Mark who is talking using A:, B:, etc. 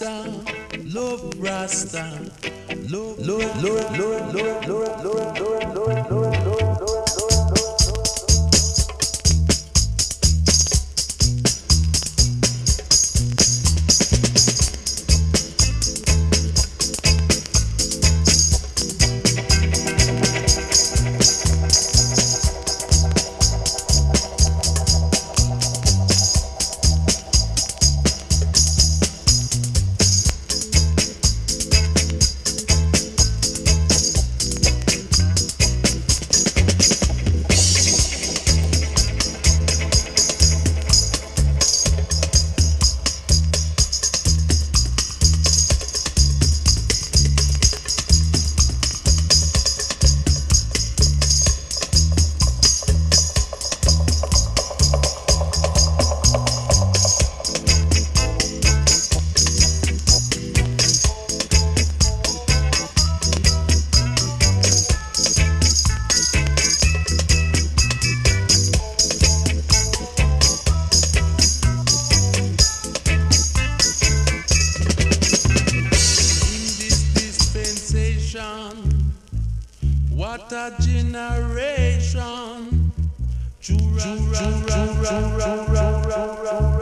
A: Rasta, love Rasta, love, love, love, love, love, love, love, love, love. generation. What a generation. Jura, jura, jura, jura, jura, jura.